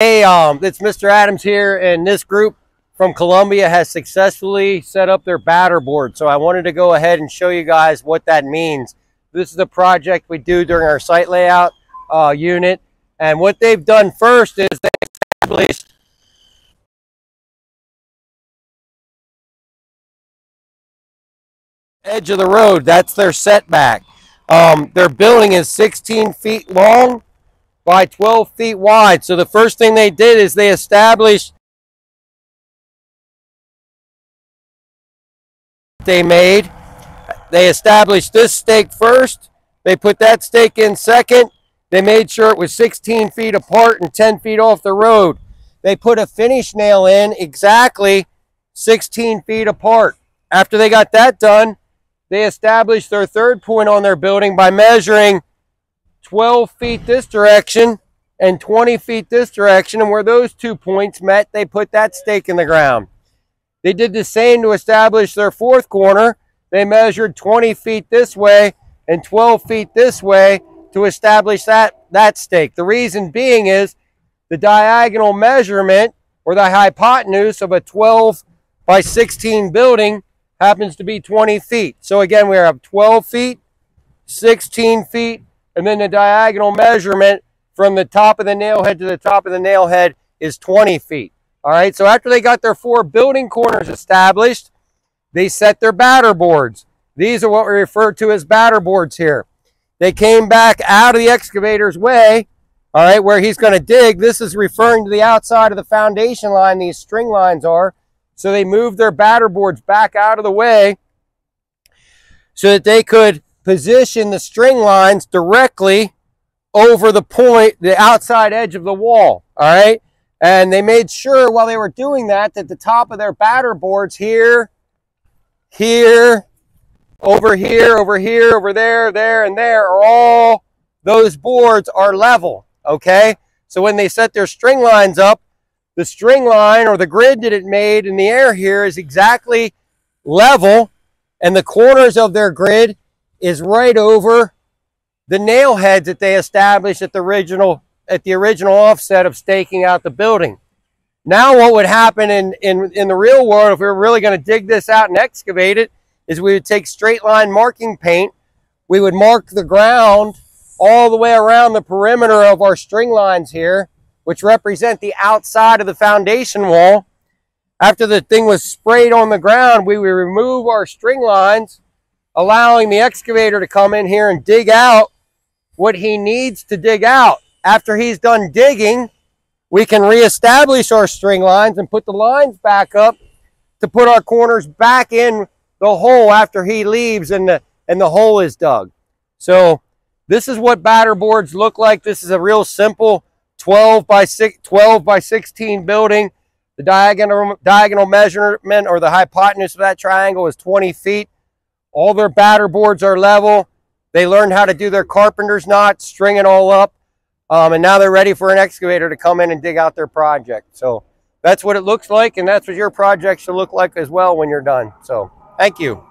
Hey, um, it's Mr. Adams here, and this group from Columbia has successfully set up their batter board. So I wanted to go ahead and show you guys what that means. This is a project we do during our site layout uh, unit. And what they've done first is they established edge of the road. That's their setback. Um, their building is 16 feet long by 12 feet wide. So the first thing they did is they established they made. They established this stake first. They put that stake in second. They made sure it was 16 feet apart and 10 feet off the road. They put a finish nail in exactly 16 feet apart. After they got that done, they established their third point on their building by measuring 12 feet this direction and 20 feet this direction. And where those two points met, they put that stake in the ground. They did the same to establish their fourth corner. They measured 20 feet this way and 12 feet this way to establish that, that stake. The reason being is the diagonal measurement or the hypotenuse of a 12 by 16 building happens to be 20 feet. So again, we have 12 feet, 16 feet, and then the diagonal measurement from the top of the nail head to the top of the nail head is 20 feet. All right, so after they got their four building corners established, they set their batter boards. These are what we refer to as batter boards here. They came back out of the excavator's way, all right, where he's going to dig. This is referring to the outside of the foundation line, these string lines are. So they moved their batter boards back out of the way so that they could position the string lines directly over the point, the outside edge of the wall. All right. And they made sure while they were doing that, that the top of their batter boards here, here, over here, over here, over there, there, and there are all those boards are level. Okay. So when they set their string lines up, the string line or the grid that it made in the air here is exactly level and the corners of their grid is right over the nail heads that they established at the original at the original offset of staking out the building. Now what would happen in, in, in the real world if we were really going to dig this out and excavate it is we would take straight line marking paint. We would mark the ground all the way around the perimeter of our string lines here, which represent the outside of the foundation wall. After the thing was sprayed on the ground, we would remove our string lines allowing the excavator to come in here and dig out what he needs to dig out. After he's done digging, we can reestablish our string lines and put the lines back up to put our corners back in the hole after he leaves and the, and the hole is dug. So this is what batter boards look like. This is a real simple 12 by 6, 12 by 16 building. The diagonal, diagonal measurement or the hypotenuse of that triangle is 20 feet. All their batter boards are level. They learned how to do their carpenter's knot, string it all up. Um, and now they're ready for an excavator to come in and dig out their project. So that's what it looks like. And that's what your project should look like as well when you're done. So thank you.